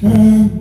Shine.